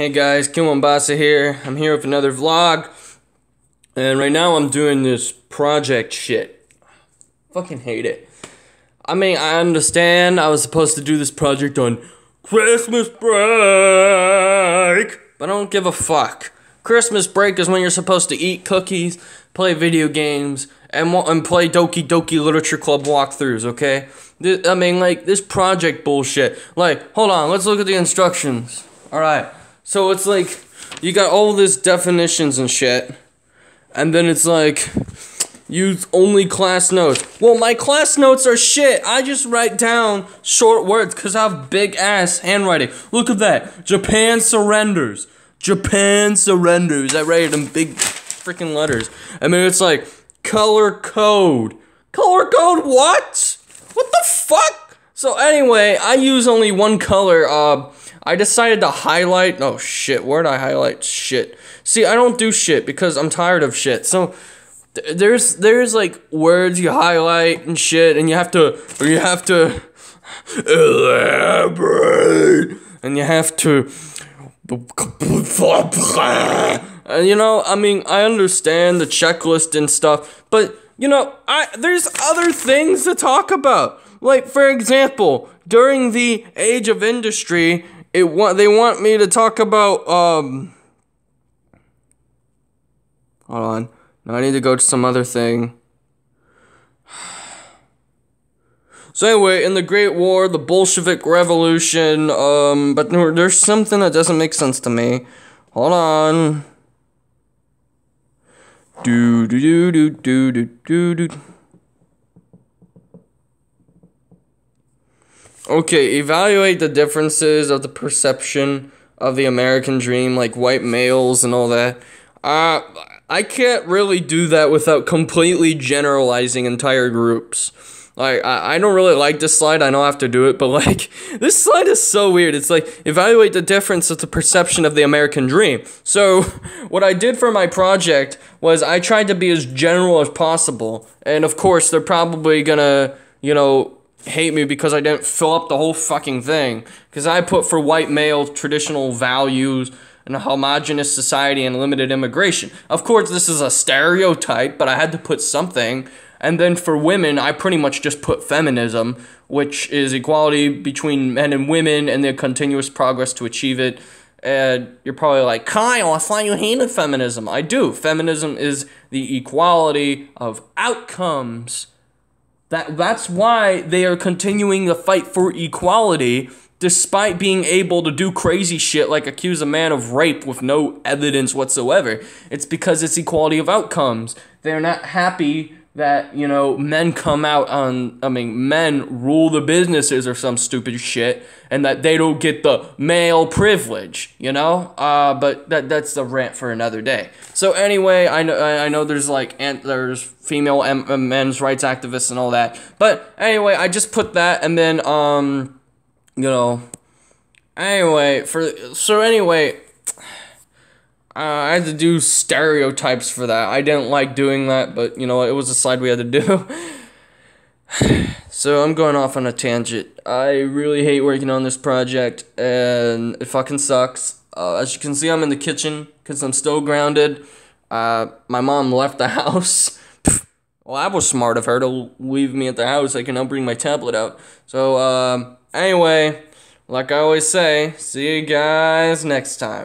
Hey guys, Kim Mombasa here. I'm here with another vlog. And right now I'm doing this project shit. Fucking hate it. I mean, I understand I was supposed to do this project on Christmas break, but I don't give a fuck. Christmas break is when you're supposed to eat cookies, play video games, and, and play Doki Doki Literature Club walkthroughs, okay? I mean, like, this project bullshit. Like, hold on, let's look at the instructions. Alright, so it's like, you got all this definitions and shit, and then it's like, use only class notes. Well, my class notes are shit. I just write down short words because I have big ass handwriting. Look at that. Japan surrenders. Japan surrenders. I write it in big freaking letters. I mean, it's like color code. Color code what? What the fuck? So anyway, I use only one color. Uh, I decided to highlight. Oh shit, where'd I highlight shit? See, I don't do shit because I'm tired of shit. So th there's there's like words you highlight and shit, and you have to you have to elaborate, and you have to. And you know, I mean, I understand the checklist and stuff, but you know, I there's other things to talk about. Like for example, during the age of industry, it want they want me to talk about um Hold on. Now I need to go to some other thing. So anyway, in the Great War, the Bolshevik Revolution, um, but there's something that doesn't make sense to me. Hold on. Do do do do do do do Okay, evaluate the differences of the perception of the American dream, like white males and all that. Uh, I can't really do that without completely generalizing entire groups. Like, I, I don't really like this slide. I know I have to do it, but like, this slide is so weird. It's like, evaluate the difference of the perception of the American dream. So, what I did for my project was I tried to be as general as possible. And of course, they're probably gonna, you know, hate me because I didn't fill up the whole fucking thing. Because I put for white male traditional values and a homogenous society and limited immigration. Of course, this is a stereotype, but I had to put something. And then for women, I pretty much just put feminism, which is equality between men and women and the continuous progress to achieve it. And you're probably like, Kyle, I thought you hated feminism. I do. Feminism is the equality of outcomes. That, that's why they are continuing the fight for equality despite being able to do crazy shit like accuse a man of rape with no evidence whatsoever. It's because it's equality of outcomes. They're not happy that you know men come out on i mean men rule the businesses or some stupid shit and that they don't get the male privilege you know? Uh but that that's the rant for another day. So anyway i know i know there's like and there's female M- men's rights activists and all that. But anyway i just put that and then um you know anyway for so anyway uh, I had to do stereotypes for that. I didn't like doing that, but you know, it was a slide we had to do. so I'm going off on a tangent. I really hate working on this project, and it fucking sucks. Uh, as you can see, I'm in the kitchen because I'm still grounded. Uh, my mom left the house. well, that was smart of her to leave me at the house. I can now bring my tablet out. So, um, anyway, like I always say, see you guys next time.